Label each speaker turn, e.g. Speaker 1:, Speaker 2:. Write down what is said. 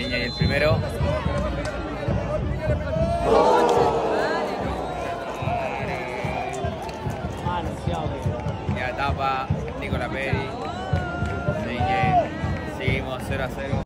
Speaker 1: Viña y el primero. Ya tapa Nicola Peri. Seguimos 0 a 0.